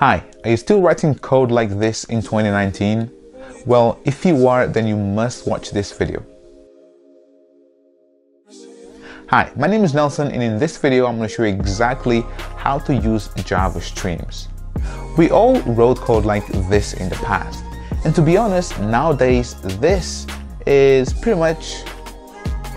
Hi, are you still writing code like this in 2019? Well, if you are, then you must watch this video. Hi, my name is Nelson and in this video I'm going to show you exactly how to use Java Streams. We all wrote code like this in the past and to be honest, nowadays this is pretty much,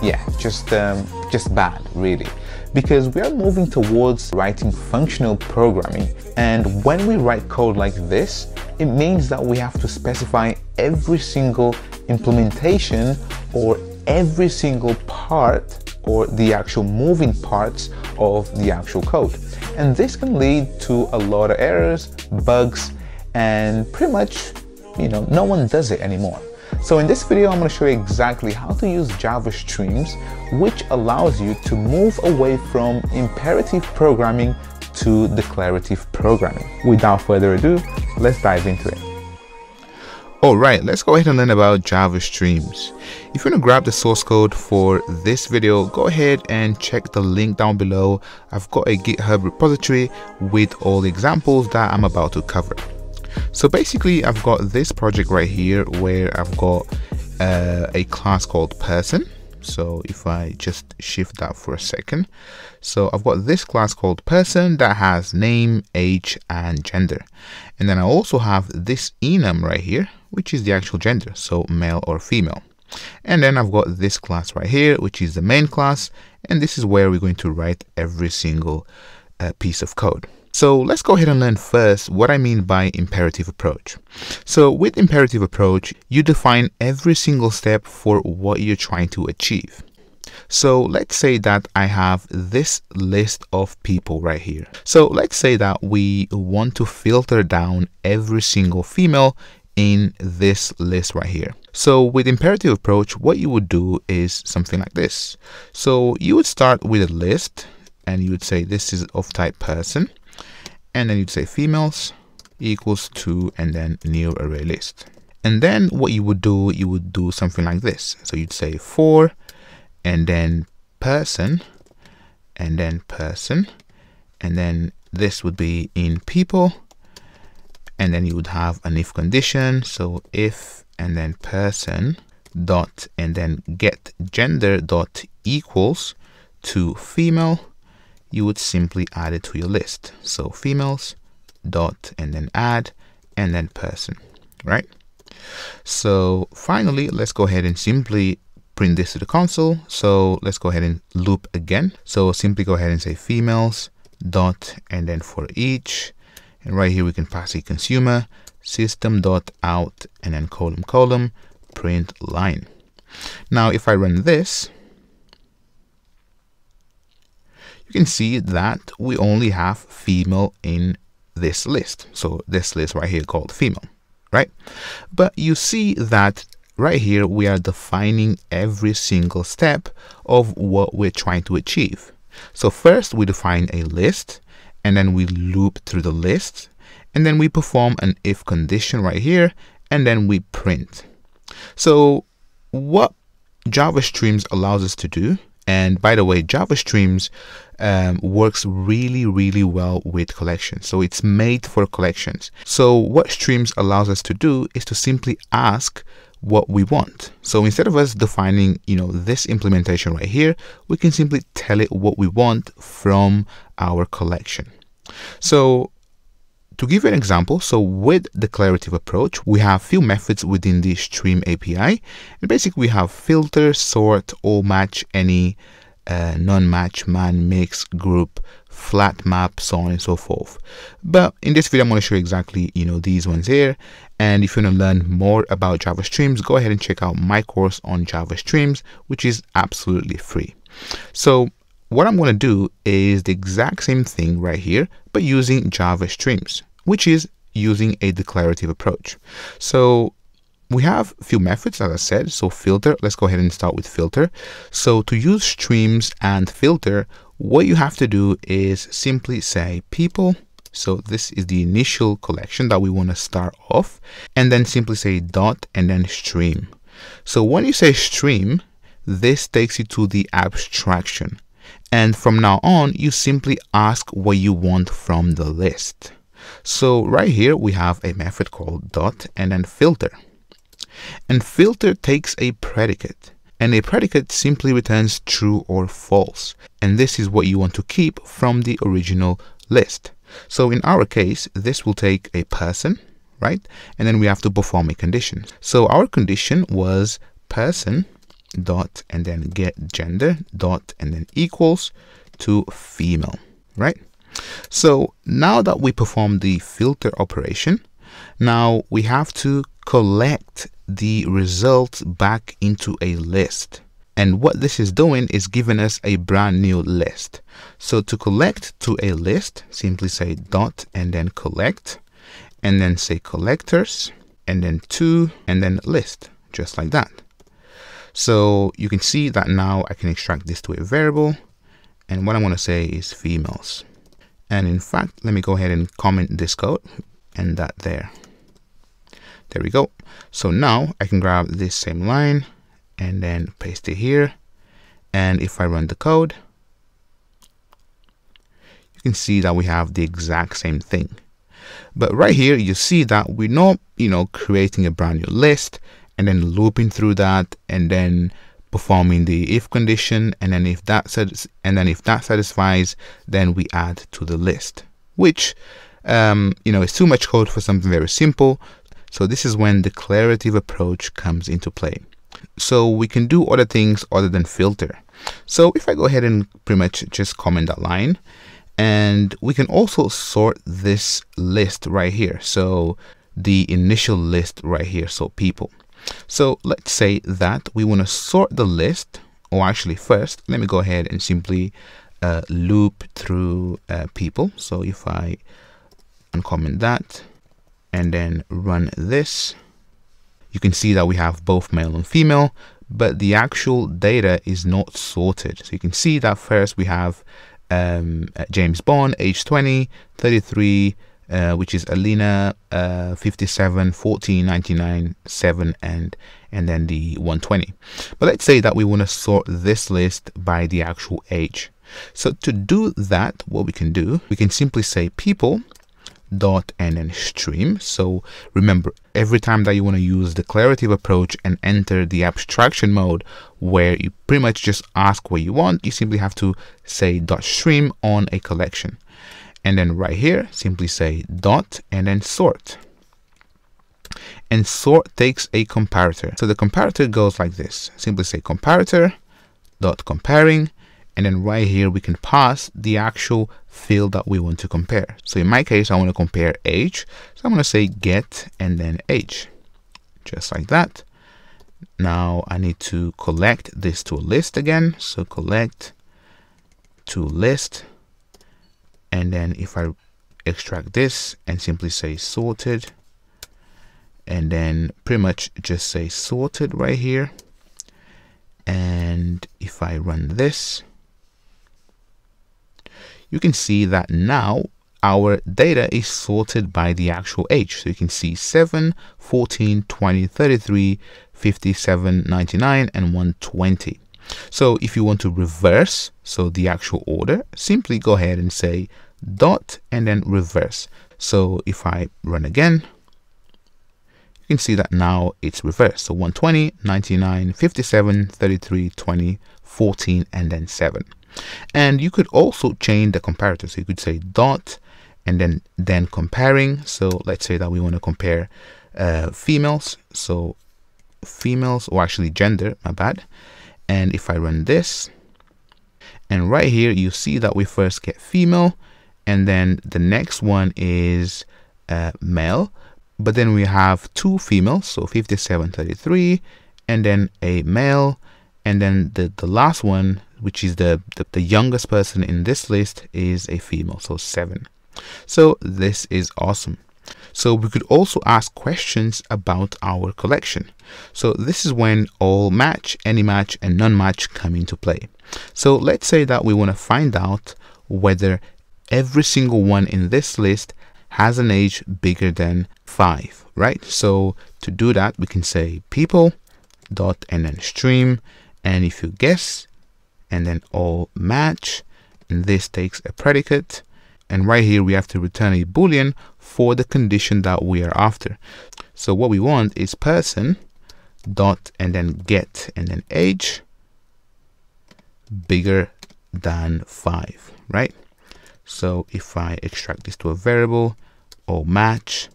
yeah, just, um, just bad really because we are moving towards writing functional programming. And when we write code like this, it means that we have to specify every single implementation or every single part or the actual moving parts of the actual code. And this can lead to a lot of errors, bugs, and pretty much, you know, no one does it anymore. So in this video, I'm going to show you exactly how to use Java Streams, which allows you to move away from imperative programming to declarative programming. Without further ado, let's dive into it. Alright, let's go ahead and learn about Java Streams. If you want to grab the source code for this video, go ahead and check the link down below. I've got a GitHub repository with all the examples that I'm about to cover. So basically I've got this project right here where I've got uh, a class called person. So if I just shift that for a second. So I've got this class called person that has name, age, and gender. And then I also have this enum right here, which is the actual gender. So male or female. And then I've got this class right here, which is the main class. And this is where we're going to write every single uh, piece of code. So let's go ahead and learn first what I mean by imperative approach. So with imperative approach, you define every single step for what you're trying to achieve. So let's say that I have this list of people right here. So let's say that we want to filter down every single female in this list right here. So with imperative approach, what you would do is something like this. So you would start with a list and you would say this is of type person and then you'd say females equals to and then new array list. And then what you would do, you would do something like this. So you'd say for and then person and then person and then this would be in people and then you would have an if condition. So if and then person dot and then get gender dot equals to female you would simply add it to your list. So females dot and then add and then person, right? So finally, let's go ahead and simply print this to the console. So let's go ahead and loop again. So simply go ahead and say females dot and then for each. And right here we can pass a consumer system dot out and then colon colon print line. Now if I run this, you can see that we only have female in this list. So this list right here called female, right? But you see that right here we are defining every single step of what we're trying to achieve. So first we define a list and then we loop through the list and then we perform an if condition right here and then we print. So what Java Streams allows us to do and by the way, Java Streams um, works really, really well with collections. So it's made for collections. So what Streams allows us to do is to simply ask what we want. So instead of us defining, you know, this implementation right here, we can simply tell it what we want from our collection. So to give you an example, so with declarative approach, we have few methods within the Stream API. And basically we have filter, sort, all match, any, uh, none-match, man, mix, group, flat map, so on and so forth. But in this video, I'm going to show you exactly, you know, these ones here. And if you want to learn more about Java Streams, go ahead and check out my course on Java Streams, which is absolutely free. So what I'm going to do is the exact same thing right here, but using Java Streams, which is using a declarative approach. So we have a few methods, as I said. So filter, let's go ahead and start with filter. So to use streams and filter, what you have to do is simply say people. So this is the initial collection that we want to start off and then simply say dot and then stream. So when you say stream, this takes you to the abstraction. And from now on, you simply ask what you want from the list. So right here we have a method called dot and then filter. And filter takes a predicate and a predicate simply returns true or false. And this is what you want to keep from the original list. So in our case, this will take a person, right? And then we have to perform a condition. So our condition was person dot and then get gender dot and then equals to female, right? So now that we perform the filter operation, now we have to collect the results back into a list. And what this is doing is giving us a brand new list. So to collect to a list, simply say dot and then collect and then say collectors and then to and then list just like that. So you can see that now I can extract this to a variable and what I'm going to say is females. And in fact, let me go ahead and comment this code and that there. There we go. So now I can grab this same line and then paste it here. And if I run the code, you can see that we have the exact same thing. But right here, you see that we're not, you know, creating a brand new list and then looping through that and then performing the if condition and then if that and then if that satisfies then we add to the list which um, you know is too much code for something very simple. So this is when the declarative approach comes into play. So we can do other things other than filter. So if I go ahead and pretty much just comment that line and we can also sort this list right here. So the initial list right here. So people so let's say that we want to sort the list, or actually first, let me go ahead and simply uh, loop through uh, people. So if I uncomment that and then run this, you can see that we have both male and female, but the actual data is not sorted. So you can see that first we have um, James Bond, age 20, 33, uh, which is Alina uh, 57, 14, 99, 7, and and then the 120. But let's say that we want to sort this list by the actual age. So to do that, what we can do, we can simply say people dot and then stream. So remember, every time that you want to use declarative approach and enter the abstraction mode where you pretty much just ask what you want, you simply have to say dot stream on a collection and then right here simply say dot and then sort. And sort takes a comparator. So the comparator goes like this. Simply say comparator dot comparing. And then right here we can pass the actual field that we want to compare. So in my case i want to compare age so i'm going to say get and then age just like that. Now i need to collect this to a list again. So collect to list and then if I extract this and simply say sorted and then pretty much just say sorted right here. And if I run this you can see that now our data is sorted by the actual age. So you can see 7 14 20 33 57 99 and 120 so if you want to reverse, so the actual order, simply go ahead and say dot and then reverse. So if I run again, you can see that now it's reversed. So 120, 99, 57, 33, 20, 14, and then 7. And you could also change the comparator. So you could say dot and then then comparing. So let's say that we want to compare uh, females. So females, or actually gender, my bad and if I run this and right here you see that we first get female and then the next one is uh, male but then we have two females so 5733 and then a male and then the the last one which is the, the the youngest person in this list is a female so seven so this is awesome so we could also ask questions about our collection. So this is when all match, any match, and none match come into play. So let's say that we want to find out whether every single one in this list has an age bigger than 5, right? So to do that, we can say people dot and then stream. And if you guess, and then all match, and this takes a predicate, and right here we have to return a boolean for the condition that we are after so what we want is person dot and then get and then age bigger than 5 right so if I extract this to a variable or match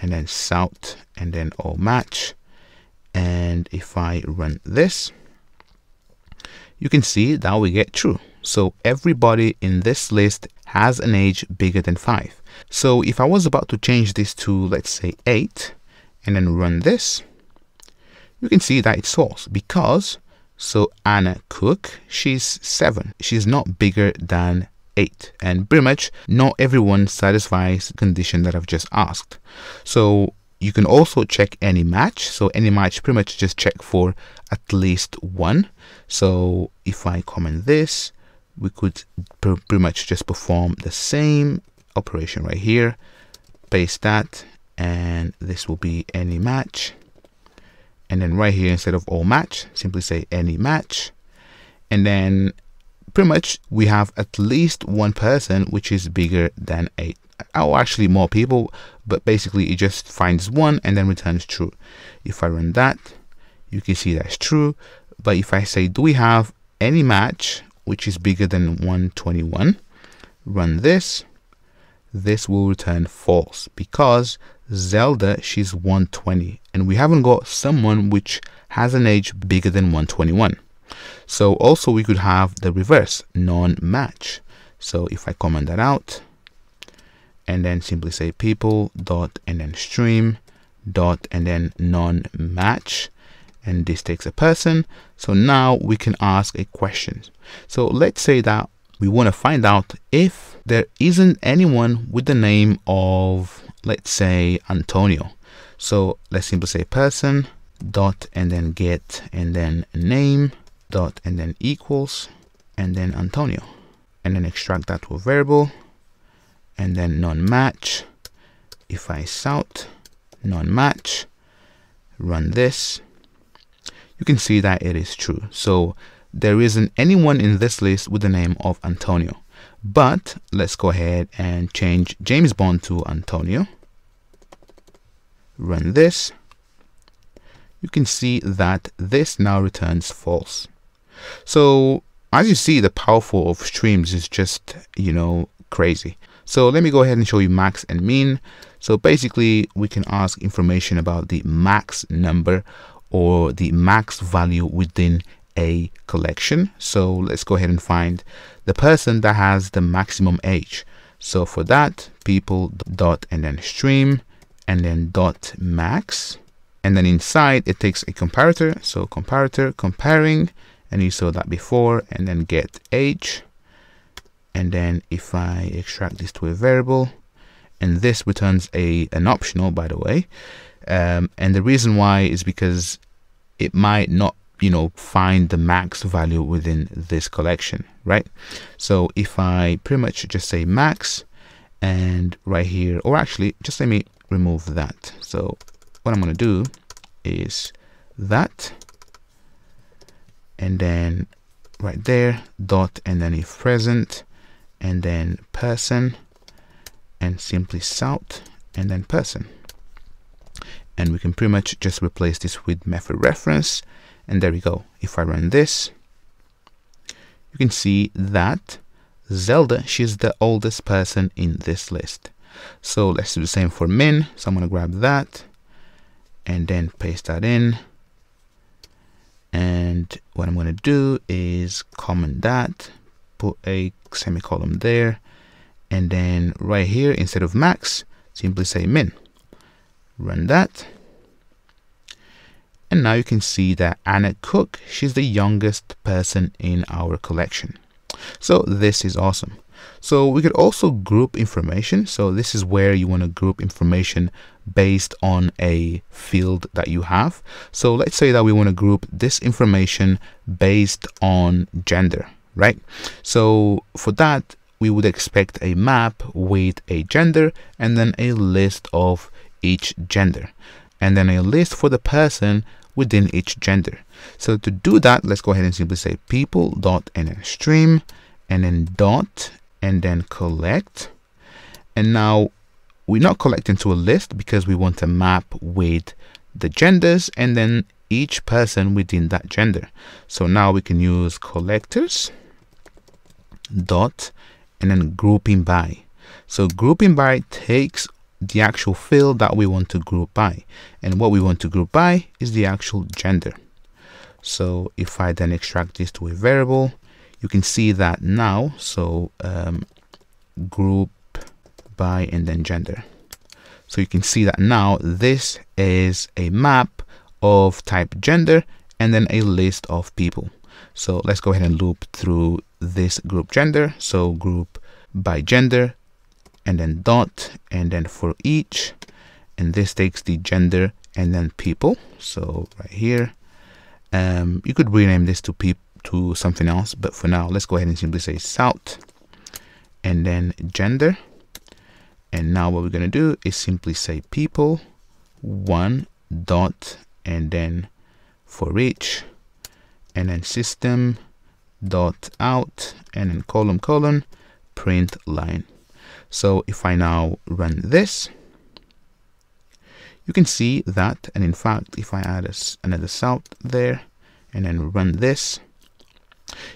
and then sout and then all match. And if I run this you can see that we get true. So everybody in this list has an age bigger than 5 so if I was about to change this to let's say 8 and then run this you can see that it's false because so Anna Cook she's 7 she's not bigger than 8 and pretty much not everyone satisfies the condition that I've just asked. So you can also check any match. So any match pretty much just check for at least one. So if I comment this we could pretty much just perform the same operation right here. Paste that and this will be any match. And then right here instead of all match simply say any match. And then pretty much we have at least one person which is bigger than eight or actually more people but basically it just finds one and then returns true. If I run that you can see that's true. But if I say do we have any match which is bigger than 121 run this. This will return false because Zelda she's 120 and we haven't got someone which has an age bigger than 121 so also we could have the reverse none-match. So if I comment that out and then simply say people dot and then stream dot and then none-match and this takes a person. So now we can ask a question. So let's say that we want to find out if there isn't anyone with the name of let's say Antonio. So let's simply say person dot and then get and then name dot and then equals and then Antonio. And then extract that to a variable and then none-match. If I sout none-match run this. You can see that it is true. So there isn't anyone in this list with the name of Antonio. But let's go ahead and change James Bond to Antonio. Run this. You can see that this now returns false so as you see, the powerful of streams is just, you know, crazy. So let me go ahead and show you max and min. So basically we can ask information about the max number or the max value within a collection. So let's go ahead and find the person that has the maximum age. So for that, people dot and then stream and then dot max. And then inside it takes a comparator. So comparator comparing and you saw that before and then get age and then if I extract this to a variable and this returns a an optional by the way um, and the reason why is because it might not you know find the max value within this collection right? So if I pretty much just say max and right here or actually just let me remove that. So what I'm to do is that and then right there dot and then if present and then person and simply sout and then person. And we can pretty much just replace this with method reference. And there we go. If I run this you can see that Zelda she's the oldest person in this list. So let's do the same for min. So I'm gonna grab that and then paste that in and what I'm going to do is comment that put a semicolon there and then right here instead of max simply say min. Run that. And now you can see that Anna Cook she's the youngest person in our collection. So this is awesome so we could also group information. So this is where you want to group information based on a field that you have. So let's say that we want to group this information based on gender, right? So for that, we would expect a map with a gender and then a list of each gender and then a list for the person within each gender. So to do that, let's go ahead and simply say people dot and then stream and then dot and then collect and now we're not collecting to a list because we want to map with the genders and then each person within that gender. So now we can use collectors dot and then grouping by. So grouping by takes the actual field that we want to group by. And what we want to group by is the actual gender. So if I then extract this to a variable, you can see that now, so um, group by and then gender. So you can see that now this is a map of type gender and then a list of people. So let's go ahead and loop through this group gender. So group by gender and then dot and then for each and this takes the gender and then people. So right here, um, you could rename this to peop to something else, but for now, let's go ahead and simply say sout and then gender. And now what we're going to do is simply say people one dot and then for each and then system dot out and then column colon print line so if I now run this you can see that and in fact if I add another south there and then run this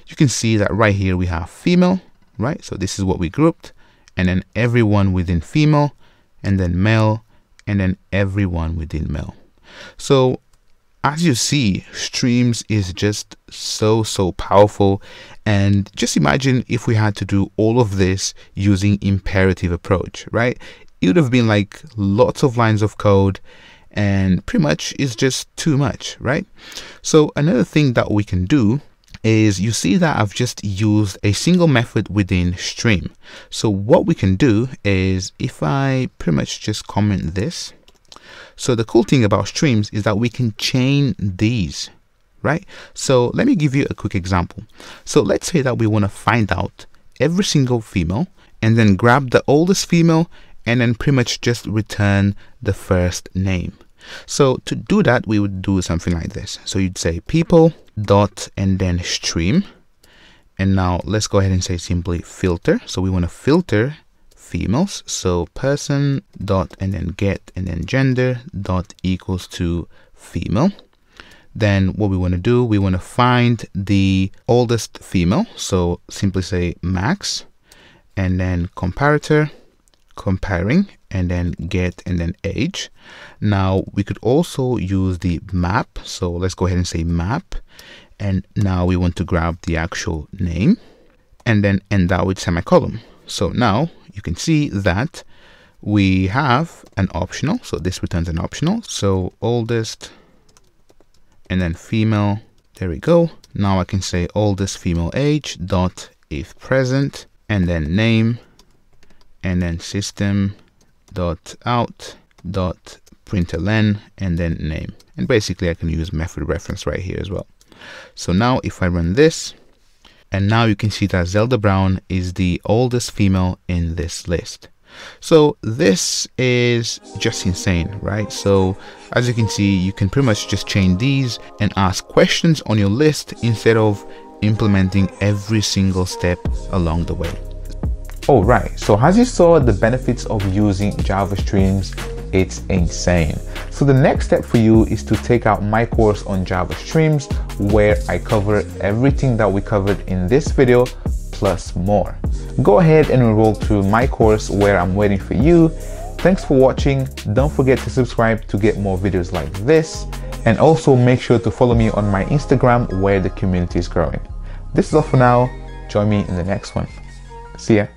you can see that right here we have female right so this is what we grouped and then everyone within female and then male and then everyone within male so as you see, streams is just so, so powerful. And just imagine if we had to do all of this using imperative approach, right? It would have been like lots of lines of code and pretty much is just too much, right? So another thing that we can do is you see that I've just used a single method within stream. So what we can do is if I pretty much just comment this, so the cool thing about streams is that we can chain these, right? So let me give you a quick example. So let's say that we want to find out every single female and then grab the oldest female and then pretty much just return the first name. So to do that, we would do something like this. So you'd say people dot and then stream. And now let's go ahead and say simply filter. So we want to filter females so person dot and then get and then gender dot equals to female then what we want to do we want to find the oldest female so simply say max and then comparator comparing and then get and then age now we could also use the map so let's go ahead and say map and now we want to grab the actual name and then end that with semicolon so now you can see that we have an optional. So this returns an optional. So oldest and then female. There we go. Now I can say oldest female age dot if present and then name and then system dot out dot println and then name. And basically I can use method reference right here as well. So now if I run this, and now you can see that Zelda Brown is the oldest female in this list. So this is just insane, right? So as you can see, you can pretty much just chain these and ask questions on your list instead of implementing every single step along the way. All right, so as you saw the benefits of using Java Streams it's insane. So the next step for you is to take out my course on Java Streams where I cover everything that we covered in this video plus more. Go ahead and enroll to my course where I'm waiting for you. Thanks for watching. Don't forget to subscribe to get more videos like this. And also make sure to follow me on my Instagram where the community is growing. This is all for now. Join me in the next one. See ya.